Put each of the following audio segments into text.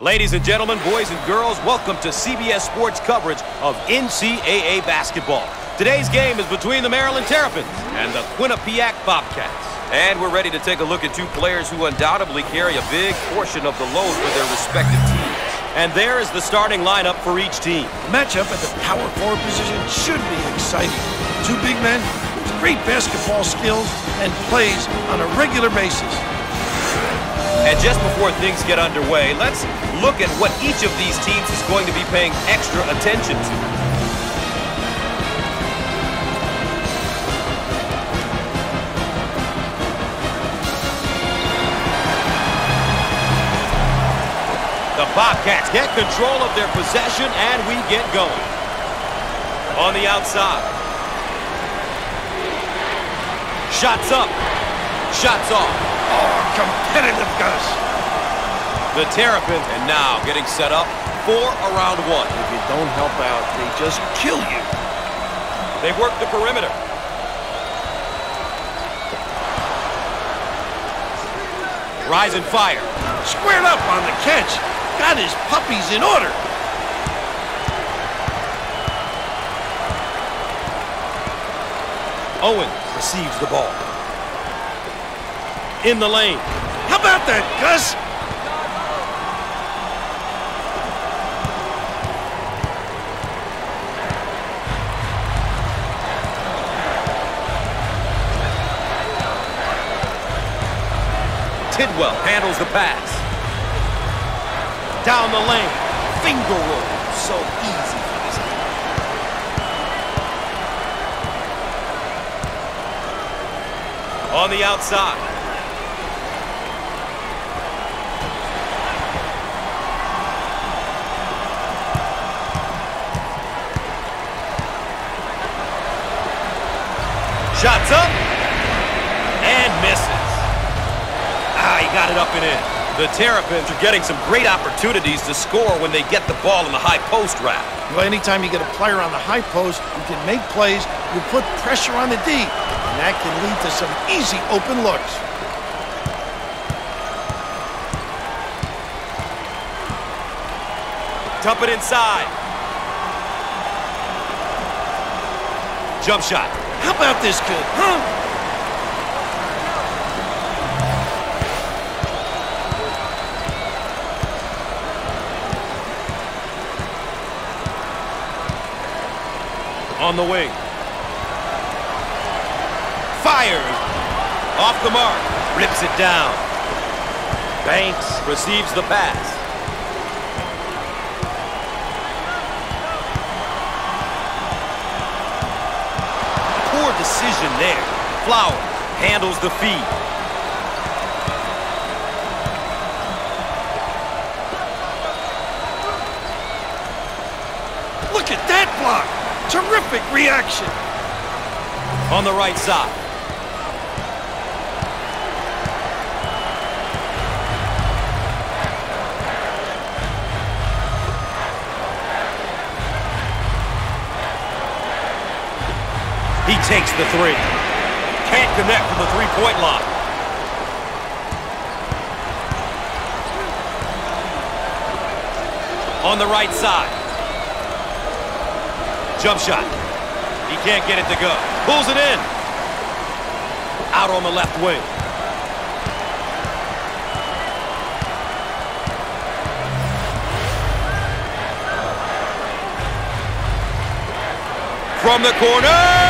Ladies and gentlemen, boys and girls, welcome to CBS Sports coverage of NCAA basketball. Today's game is between the Maryland Terrapins and the Quinnipiac Bobcats. And we're ready to take a look at two players who undoubtedly carry a big portion of the load for their respective teams. And there is the starting lineup for each team. The matchup at the power forward position should be exciting. Two big men with great basketball skills and plays on a regular basis. And just before things get underway, let's look at what each of these teams is going to be paying extra attention to. The Bobcats get control of their possession, and we get going. On the outside. Shots up. Shots off. Oh, competitive, Gus. The Terrapins, and now getting set up for a round one. If you don't help out, they just kill you. They work the perimeter. Rise and fire. Squared up on the catch. Got his puppies in order. Owens receives the ball in the lane. How about that, Gus? Tidwell handles the pass. Down the lane. Finger roll. So easy for this team. On the outside. Shots up. And misses. Ah, he got it up and in. The Terrapins are getting some great opportunities to score when they get the ball in the high post route. Well, anytime you get a player on the high post you can make plays, you put pressure on the D, and that can lead to some easy open looks. Dump it inside. Jump shot. How about this kid, huh? On the wing. Fires. Off the mark. Rips it down. Banks receives the pass. Decision there. Flower handles the feed. Look at that block. Terrific reaction. On the right side. Takes the three. Can't connect from the three-point line. On the right side. Jump shot. He can't get it to go. Pulls it in. Out on the left wing. From the corner!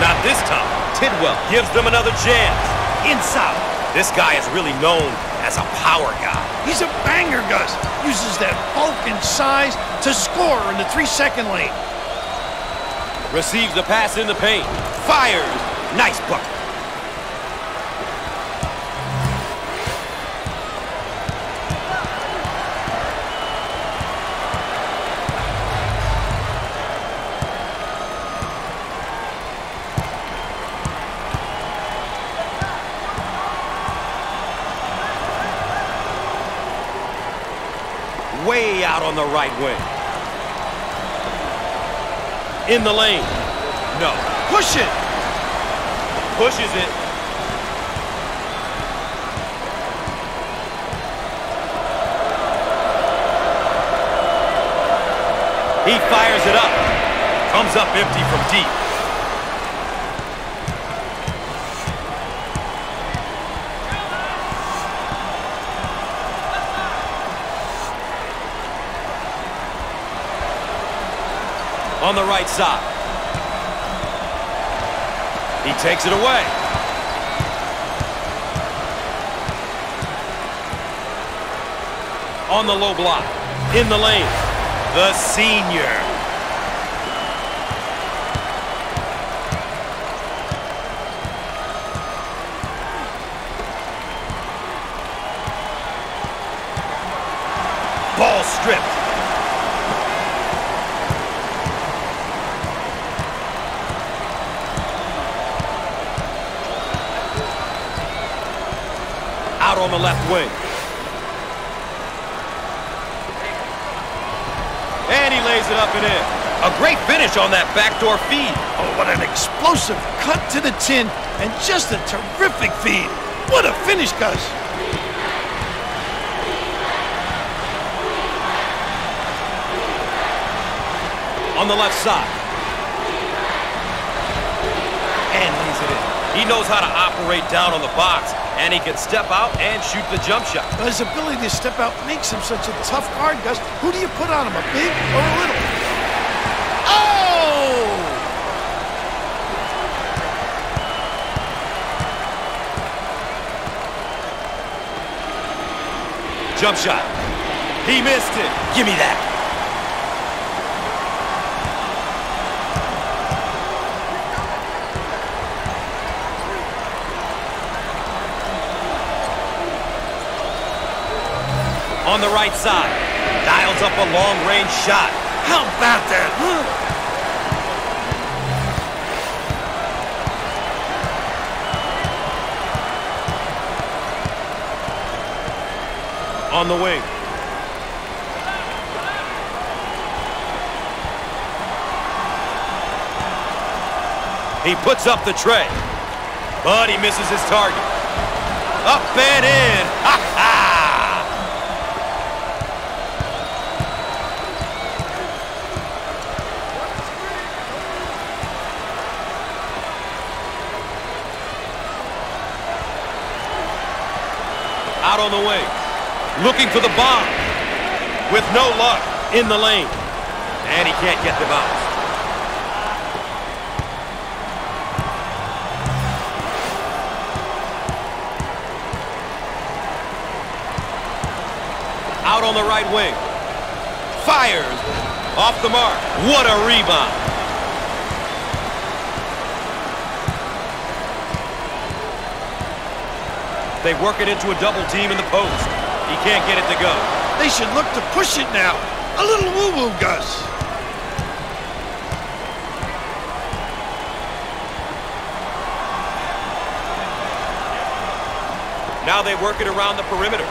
Not this time. Tidwell gives them another chance. Inside. This guy is really known as a power guy. He's a banger, Gus. Uses that bulk and size to score in the three-second lane. Receives the pass in the paint. Fires. Nice bucket. the right wing. In the lane. No. Push it. Pushes it. He fires it up. Comes up empty from deep. On the right side. He takes it away. On the low block. In the lane. The senior. Ball stripped. Out on the left wing. And he lays it up and in. A great finish on that backdoor feed. Oh, what an explosive cut to the tin and just a terrific feed. What a finish, Gus. On the left side. And lays it in. He knows how to operate down on the box, and he can step out and shoot the jump shot. But his ability to step out makes him such a tough guard, Gus. Who do you put on him, a big or a little? Oh! Jump shot. He missed it. Give me that. On the right side. Dials up a long-range shot. How about that? On the wing. He puts up the tray. But he misses his target. Up and in. on the wing. Looking for the bomb. With no luck. In the lane. And he can't get the bounce. Out on the right wing. Fires. Off the mark. What a rebound. They work it into a double team in the post. He can't get it to go. They should look to push it now. A little woo-woo, Gus. Now they work it around the perimeter.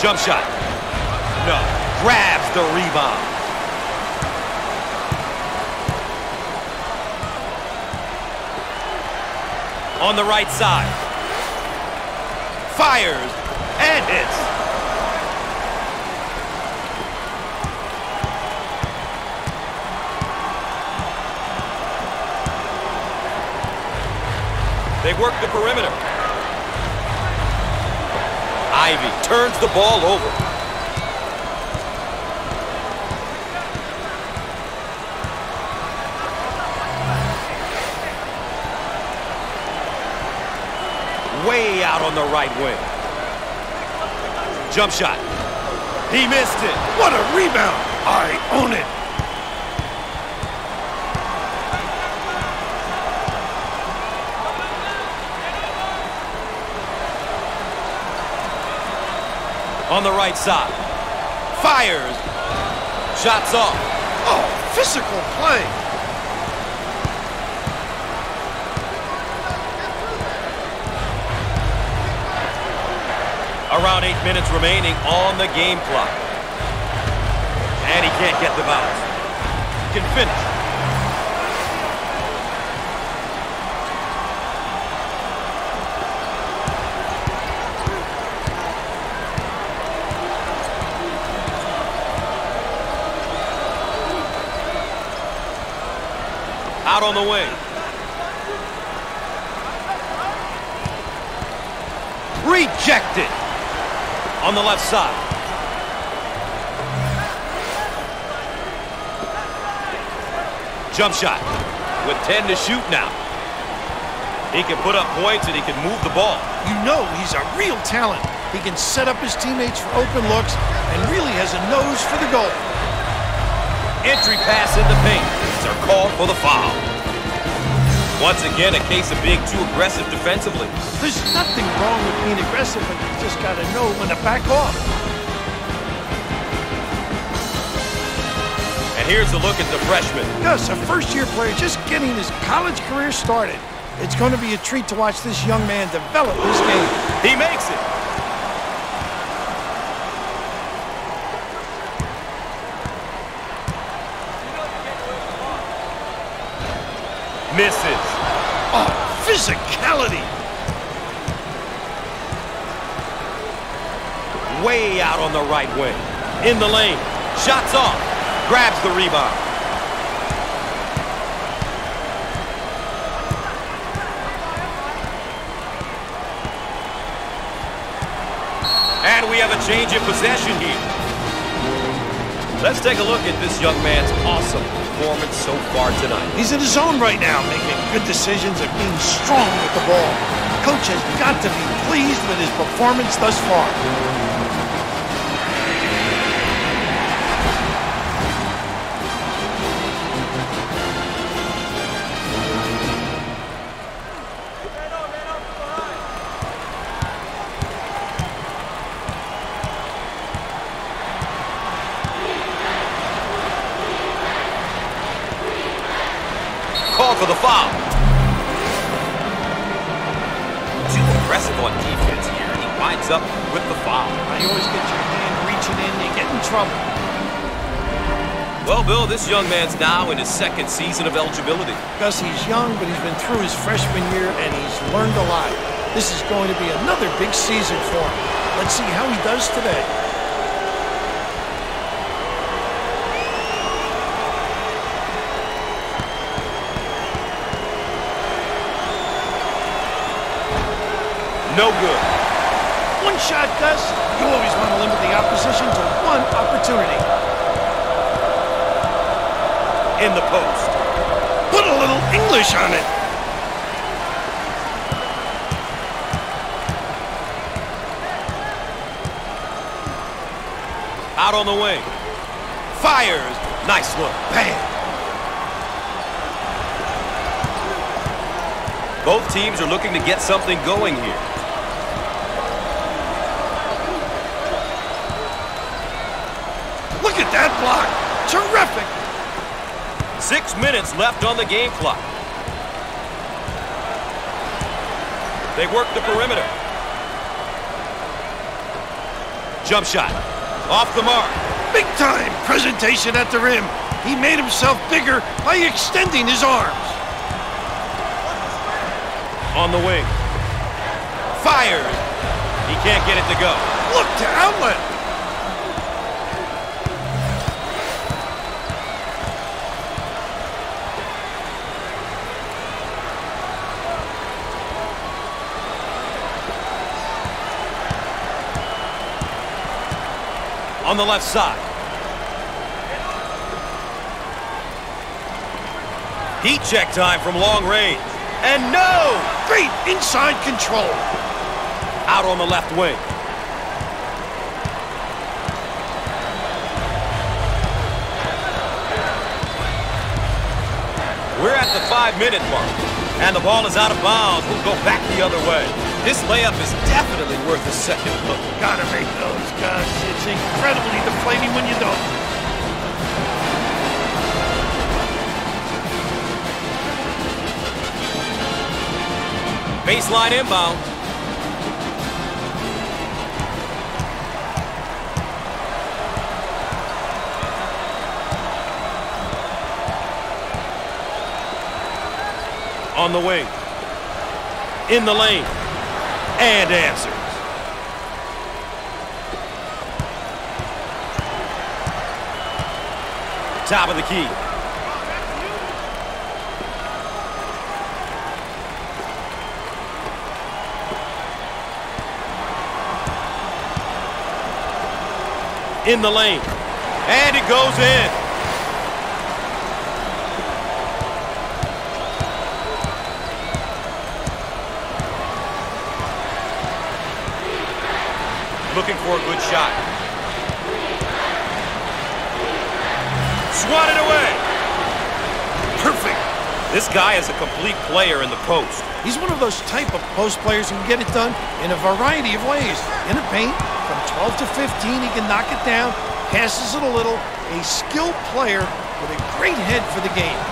Jump shot. No. Grabs the rebound. On the right side. Fires and hits. They work the perimeter. Ivy turns the ball over. Way out on the right wing. Jump shot. He missed it. What a rebound. I own it. On the right side. Fires. Shots off. Oh, physical play. Around eight minutes remaining on the game clock. And he can't get the bounce. He can finish. out on the wing. Rejected. On the left side. Jump shot. With 10 to shoot now. He can put up points and he can move the ball. You know he's a real talent. He can set up his teammates for open looks and really has a nose for the goal. Entry pass in the paint. They're called for the foul. Once again, a case of being too aggressive defensively. There's nothing wrong with being aggressive, but you just got to know when to back off. And here's a look at the freshman. Gus, a first-year player just getting his college career started. It's going to be a treat to watch this young man develop his game. He makes it. Misses. Physicality. Way out on the right wing. In the lane. Shots off. Grabs the rebound. And we have a change in possession here. Let's take a look at this young man's awesome performance so far tonight. He's in his zone right now, making good decisions and being strong with the ball. Coach has got to be pleased with his performance thus far. For the foul. Too aggressive on defense here, and he winds up with the foul. You always get your hand reaching in, you get in trouble. Well, Bill, this young man's now in his second season of eligibility. Because he's young, but he's been through his freshman year, and he's learned a lot. This is going to be another big season for him. Let's see how he does today. No good. One shot, Gus. You always want to limit the opposition to one opportunity. In the post. Put a little English on it. Out on the wing. Fires. Nice look. Bang. Both teams are looking to get something going here. Look at that block. Terrific. Six minutes left on the game clock. They work the perimeter. Jump shot. Off the mark. Big time presentation at the rim. He made himself bigger by extending his arms. On the wing. Fires. He can't get it to go. Look to outlet. On the left side. Heat check time from long range. And no! Great inside control. Out on the left wing. We're at the five-minute mark, and the ball is out of bounds. We'll go back the other way. This layup is definitely worth a second look. Gotta make those, Gus. It's incredibly deflating when you don't. Baseline inbound. On the wing. In the lane and answers. Top of the key. In the lane. And it goes in. This guy is a complete player in the post. He's one of those type of post players who can get it done in a variety of ways. In the paint, from 12 to 15, he can knock it down, passes it a little. A skilled player with a great head for the game.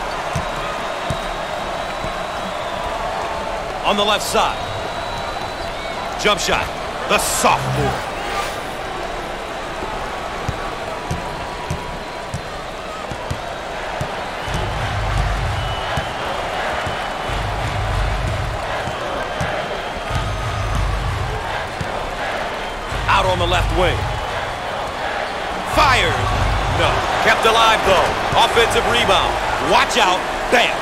On the left side. Jump shot. The sophomore. On the left wing. Fires. No. Kept alive, though. Offensive rebound. Watch out. Bam.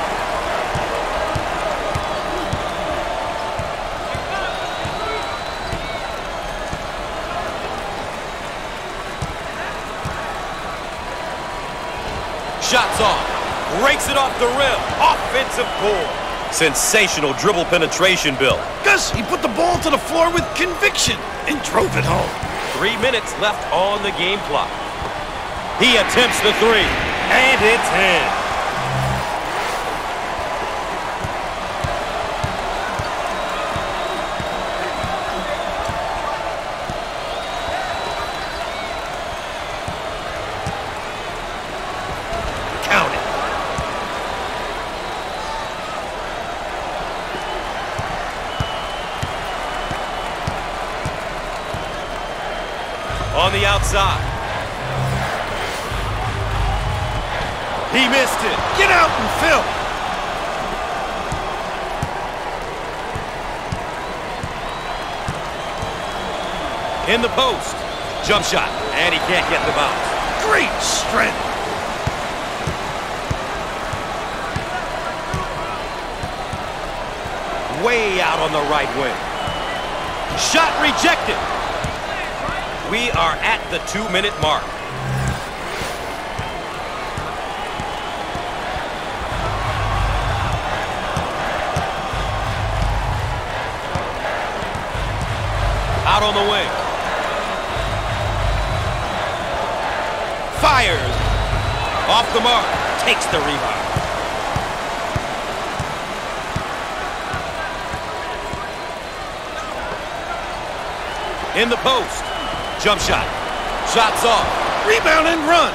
Shots off. Breaks it off the rim. Offensive pull. Sensational dribble penetration, Bill. Gus, he put the ball to the floor with conviction and drove it home. Three minutes left on the game clock. He attempts the three, and it's in. Jump shot, and he can't get the bounce. Great strength. Way out on the right wing. Shot rejected. We are at the two-minute mark. Out on the wing. Fires. Off the mark. Takes the rebound. In the post. Jump shot. Shots off. Rebound and run.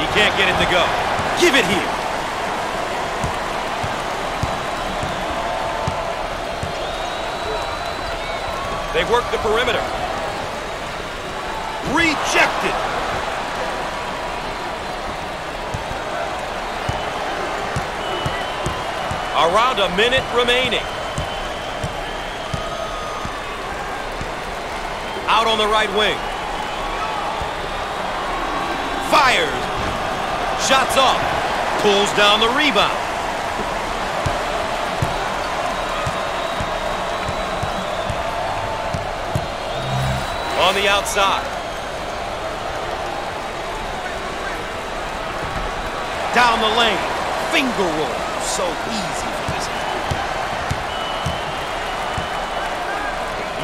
He can't get it to go. Give it here. They work the perimeter. Rejected. Around a minute remaining. Out on the right wing. Fires. Shots off. Pulls down the rebound. On the outside. Down the lane. Finger roll. So easy for this guy.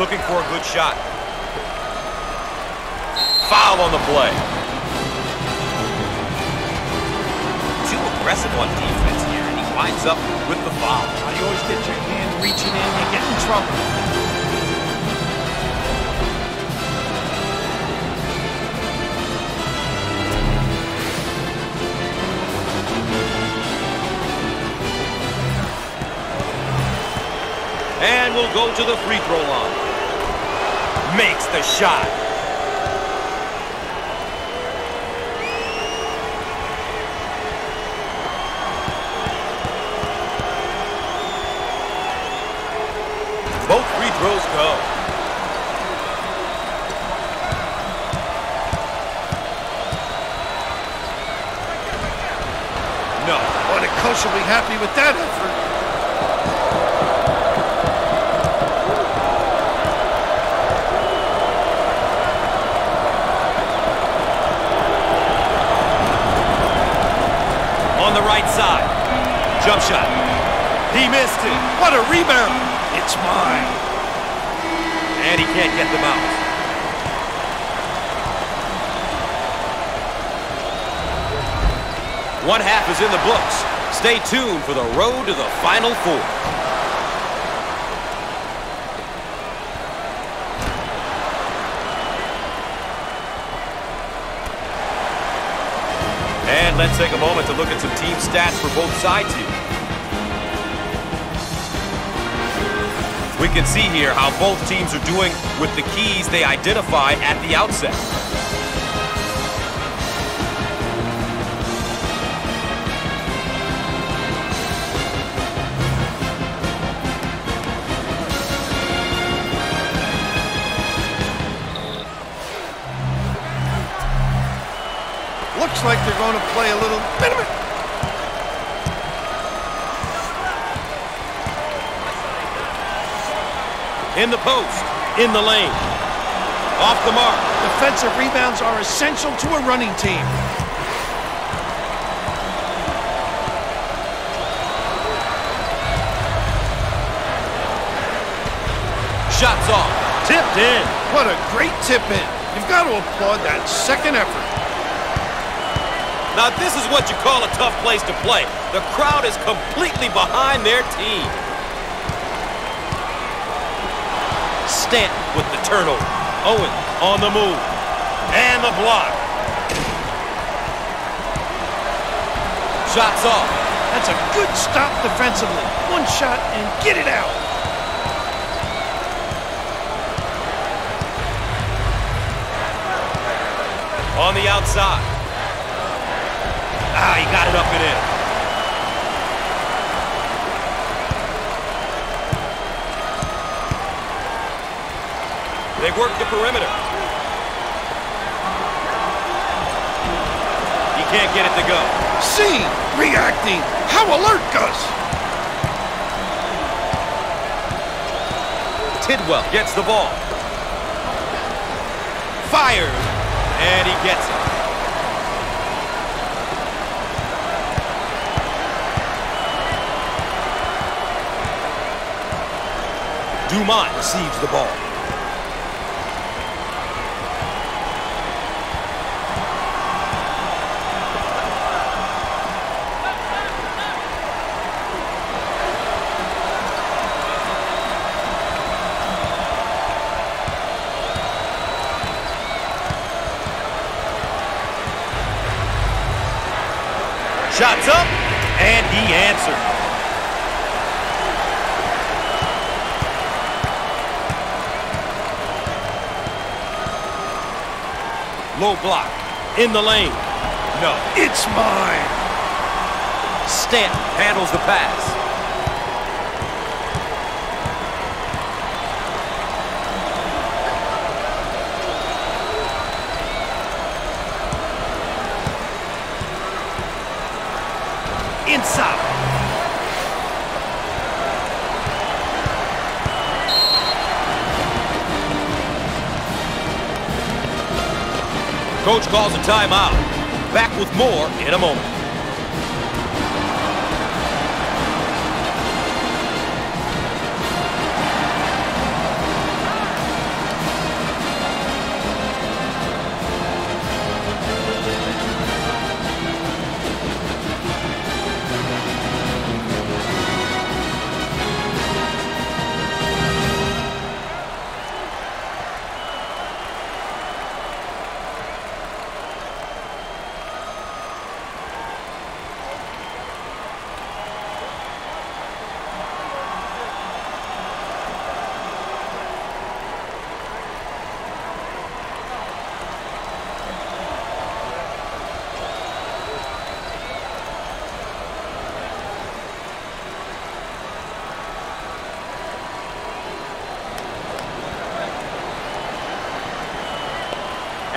Looking for a good shot. Foul on the play. Too aggressive on defense here, and he winds up with the foul. You always get your hand reaching in, you get in trouble. And we'll go to the free throw line. Makes the shot. Shot. He missed it. What a rebound. It's mine. And he can't get them out. One half is in the books. Stay tuned for the road to the Final Four. And let's take a moment to look at some team stats for both sides here. We can see here how both teams are doing with the keys they identify at the outset. Looks like they're going to play a little... Wait a minute. In the post, in the lane. Off the mark. Defensive rebounds are essential to a running team. Shots off. Tipped in. What a great tip in. You've got to applaud that second effort. Now this is what you call a tough place to play. The crowd is completely behind their team. Stanton with the turnover. Owen on the move. And the block. Shots off. That's a good stop defensively. One shot and get it out. On the outside. Ah, he got it up and in. They work the perimeter. He can't get it to go. See, reacting. How alert, Gus. Tidwell gets the ball. Fires. And he gets it. Dumont receives the ball. Low block. In the lane. No. It's mine. Stanton handles the pass. Coach calls a timeout. Back with more in a moment.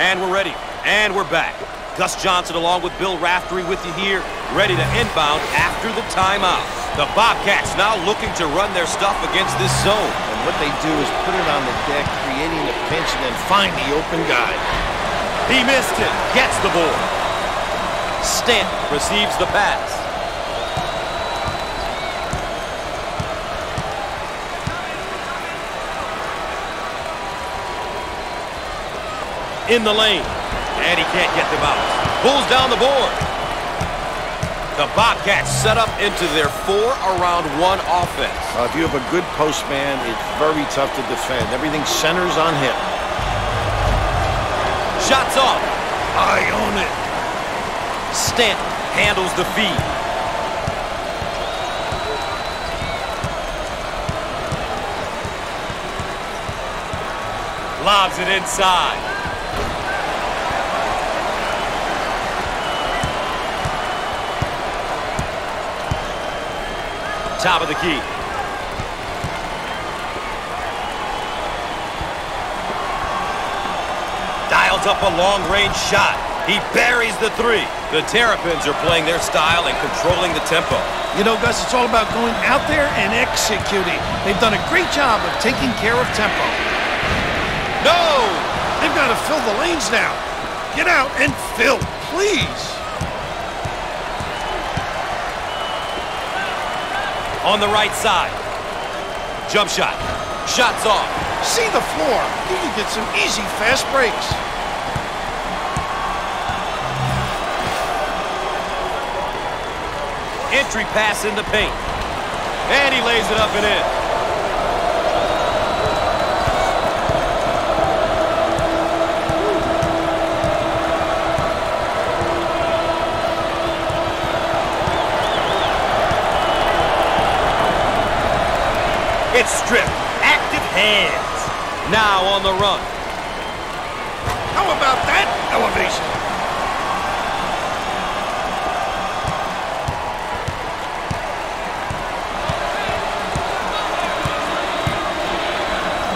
And we're ready. And we're back. Gus Johnson along with Bill Raftery with you here, ready to inbound after the timeout. The Bobcats now looking to run their stuff against this zone. And what they do is put it on the deck, creating the pinch, and then find the open guy. He missed it. Gets the ball. Stanton receives the pass. In the lane. And he can't get them out. Pulls down the board. The Bobcats set up into their four-around-one offense. Uh, if you have a good postman, it's very tough to defend. Everything centers on him. Shots off. I own it. Stanton handles the feed. Lobs it inside. Top of the key. Dials up a long-range shot. He buries the three. The Terrapins are playing their style and controlling the tempo. You know, Gus, it's all about going out there and executing. They've done a great job of taking care of tempo. No! They've got to fill the lanes now. Get out and fill, please. On the right side. Jump shot. Shots off. See the floor. You can get some easy fast breaks. Entry pass in the paint. And he lays it up and in. Hands. Now on the run. How about that elevation?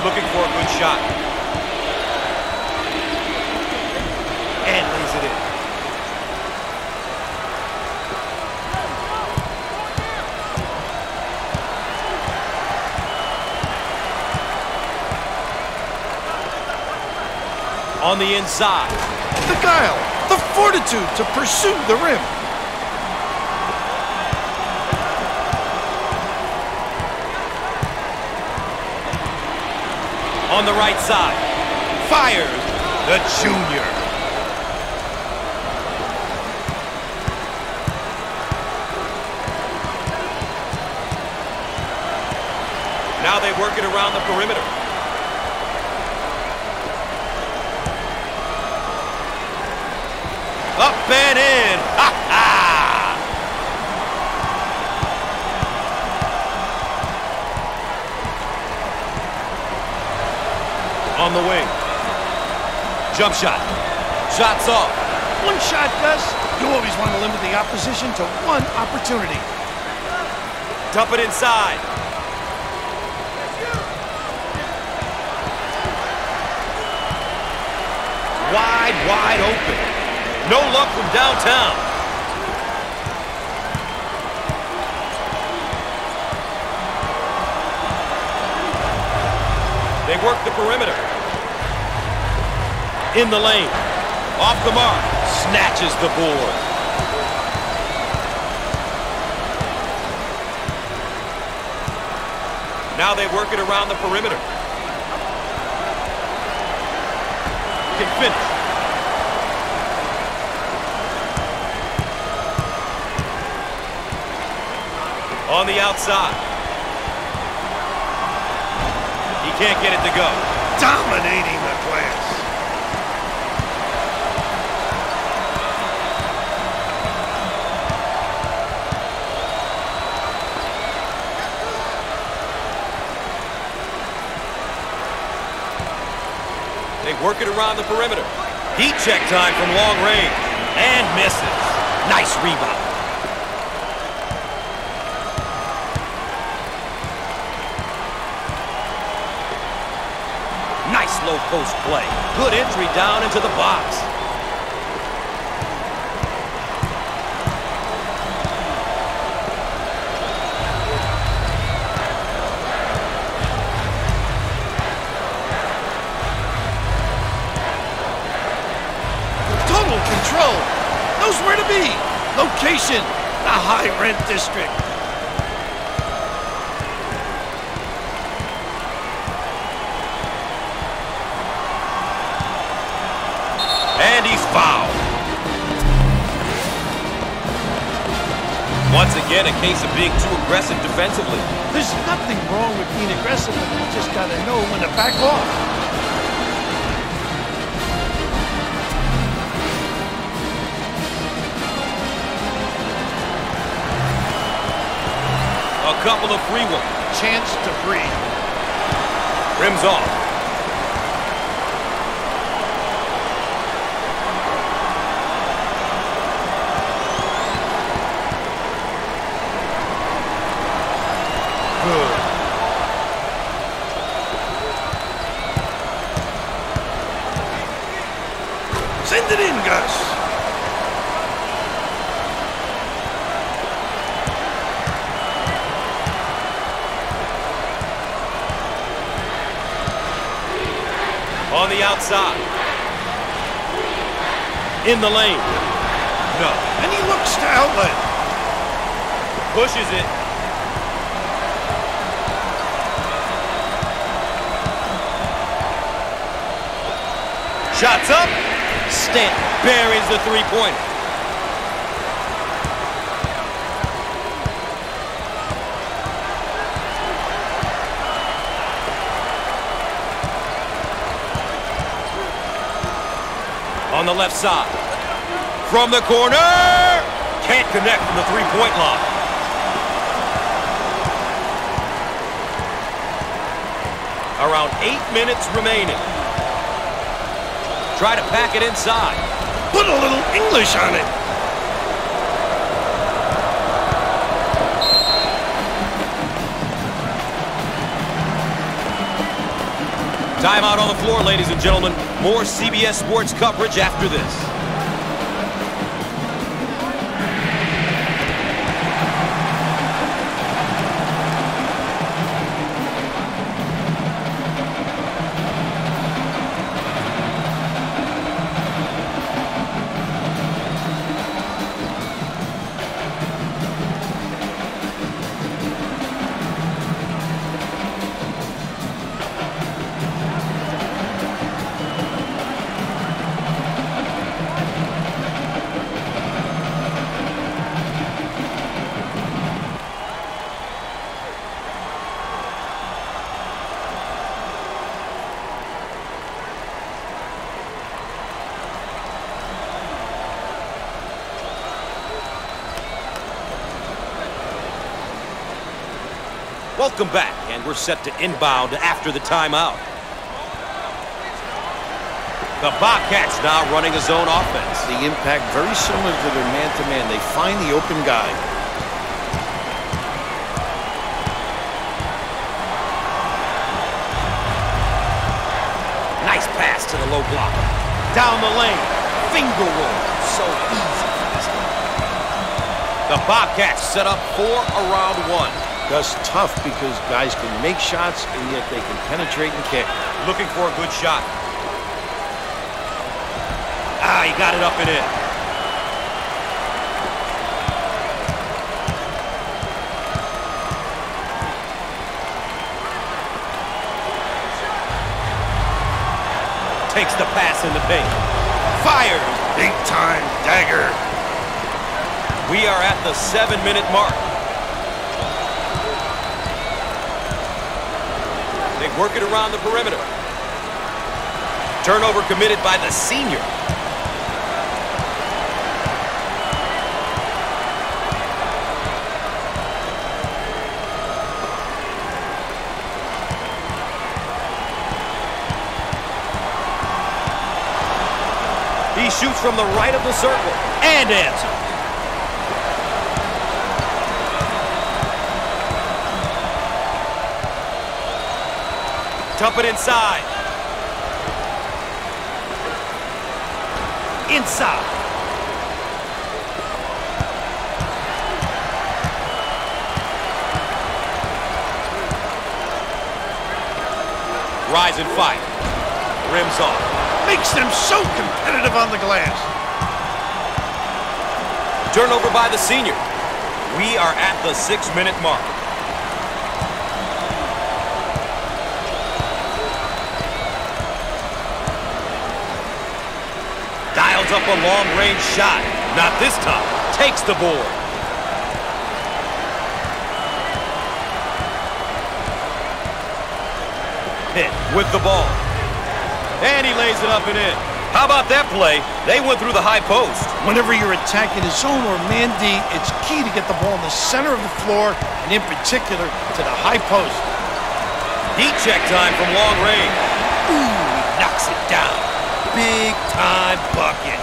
Looking for a good shot. And lays it in. On the inside. The guile, the fortitude to pursue the rim. On the right side. Fires the junior. Now they work it around the perimeter. Up and in. Ha ha! On the wing. Jump shot. Shots off. One shot, Gus. You always want to limit the opposition to one opportunity. Dump it inside. Wide, wide open. No luck from downtown. They work the perimeter. In the lane. Off the mark. Snatches the board. Now they work it around the perimeter. Can finish. On the outside. He can't get it to go. Dominating the glass. They work it around the perimeter. Heat check time from long range. And misses. Nice rebound. Low post play. Good entry down into the box. Total control. Knows where to be. Location. The high rent district. Again, a case of being too aggressive defensively. There's nothing wrong with being aggressive, but you just got to know when to back off. A couple of free ones. Chance to breathe. Rims off. Good. Send it in, Gus. On the outside. In the lane. No. And he looks to outlet. Pushes it. Shots up. Stant buries the three-pointer. Left side. From the corner. Can't connect from the three-point line. Around eight minutes remaining. Try to pack it inside. Put a little English on it. Timeout on the floor, ladies and gentlemen. More CBS Sports coverage after this. Welcome back, and we're set to inbound after the timeout. The Bobcats now running a zone offense. The impact very similar to their man-to-man. They find the open guy. Nice pass to the low blocker. Down the lane. Finger roll. So easy for this guy. The Bobcats set up four around one. Gus tough because guys can make shots and yet they can penetrate and kick. Looking for a good shot. Ah, he got it up and in. Takes the pass in the paint. Fired. Big time dagger. We are at the seven-minute mark. Work it around the perimeter. Turnover committed by the senior. He shoots from the right of the circle and answers. Dump it inside. Inside. Rise and fight. Rims off. Makes them so competitive on the glass. Turnover by the senior. We are at the six-minute mark. up a long-range shot. Not this time. Takes the board. Hit with the ball. And he lays it up and in. How about that play? They went through the high post. Whenever you're attacking a zone or man D, it's key to get the ball in the center of the floor, and in particular, to the high post. Heat check time from long range. Ooh, knocks it down. Big time bucket.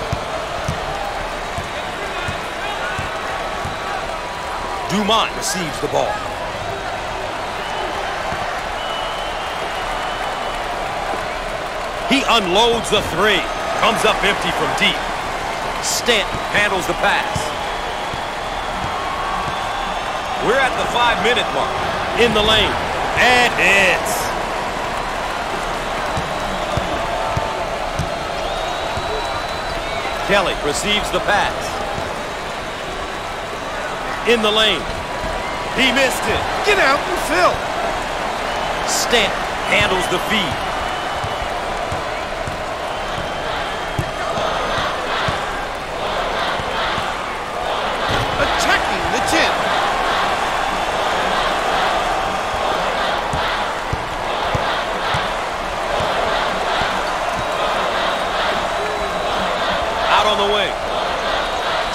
Dumont receives the ball. He unloads the three. Comes up empty from deep. Stanton handles the pass. We're at the five-minute mark. In the lane. And hits. Kelly receives the pass. In the lane. He missed it. Get out and fill. Stanton handles the feed.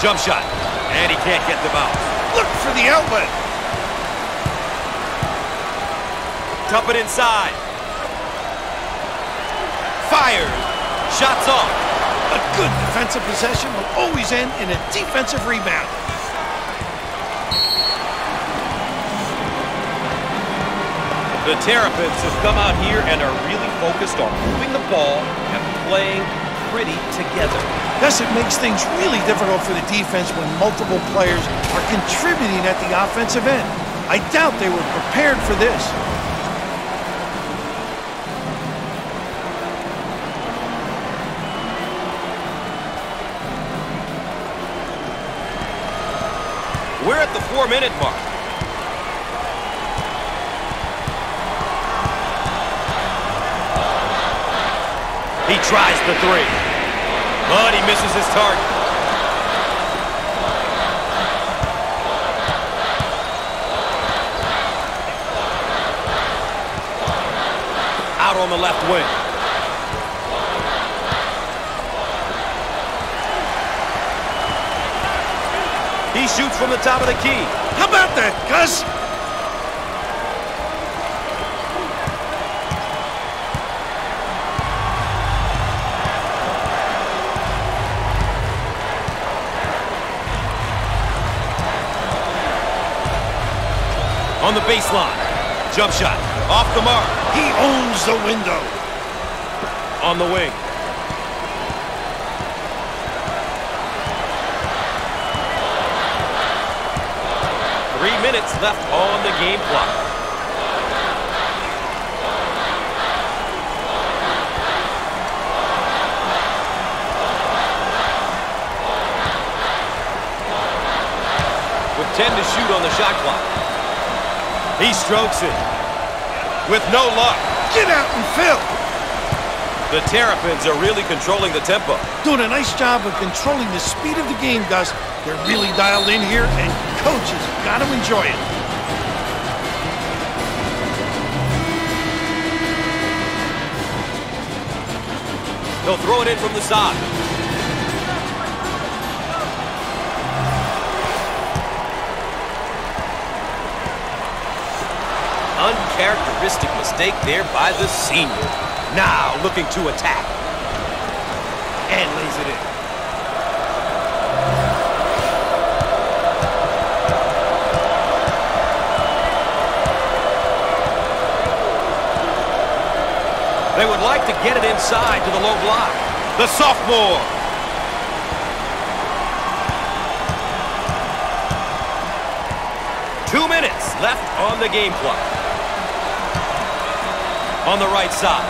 Jump shot. And he can't get the bounce. Look for the outlet. Dump it inside. Fires. Shots off. A good defensive possession will always end in a defensive rebound. The Terrapins have come out here and are really focused on moving the ball and playing pretty together. Thus, it makes things really difficult for the defense when multiple players are contributing at the offensive end. I doubt they were prepared for this. We're at the four-minute mark. He tries the three. But he misses his target. Out on the left wing. He shoots from the top of the key. How about that, Gus? The baseline. Jump shot. Off the mark. He owns the window. On the wing. Three minutes left on the game clock. With 10 to shoot on the shot clock. He strokes it. With no luck. Get out and fill. The Terrapins are really controlling the tempo. Doing a nice job of controlling the speed of the game, Gus. They're really dialed in here, and coaches got to enjoy it. He'll throw it in from the side. Uncharacteristic mistake there by the senior. Now looking to attack. And lays it in. They would like to get it inside to the low block. The sophomore. Two minutes left on the game clock on the right side.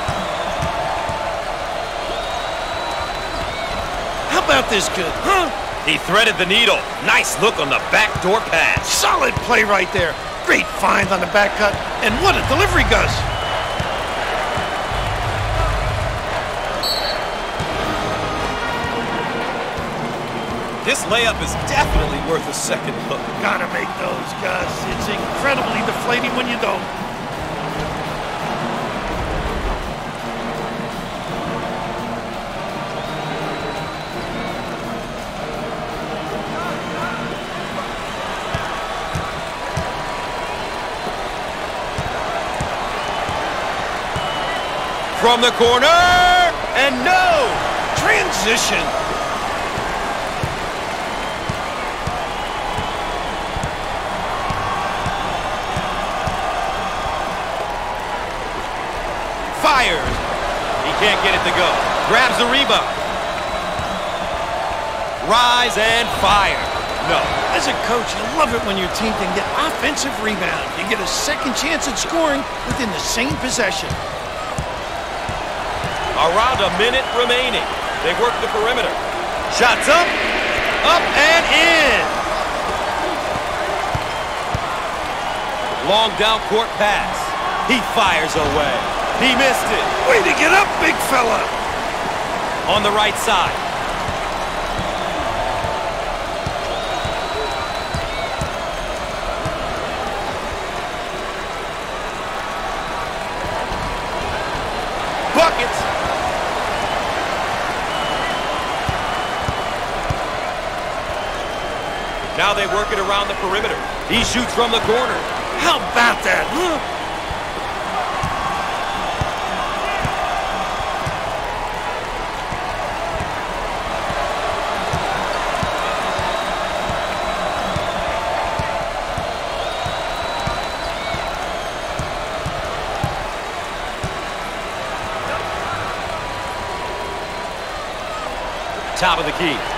How about this kid, huh? He threaded the needle. Nice look on the backdoor pass. Solid play right there. Great find on the back cut. And what a delivery, Gus. This layup is definitely worth a second look. Gotta make those, Gus. It's incredibly deflating when you don't. From the corner. And no! Transition. Fires. He can't get it to go. Grabs the rebound. Rise and fire. No. As a coach, you love it when your team can get offensive rebound. You get a second chance at scoring within the same possession. Around a minute remaining. They work the perimeter. Shots up, up and in. Long down court pass. He fires away. He missed it. Way to get up, big fella. On the right side. Now they work it around the perimeter. He shoots from the corner. How about that, huh? Top of the key.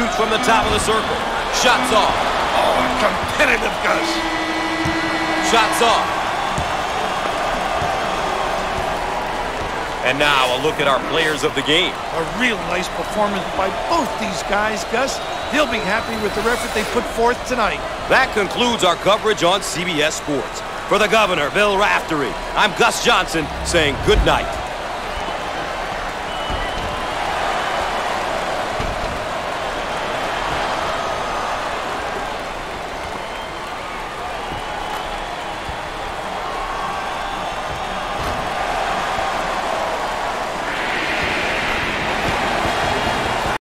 Shoots from the top of the circle. Shots off. Oh, competitive Gus. Shots off. And now a look at our players of the game. A real nice performance by both these guys, Gus. They'll be happy with the effort they put forth tonight. That concludes our coverage on CBS Sports. For the governor, Bill Raftery, I'm Gus Johnson saying good night.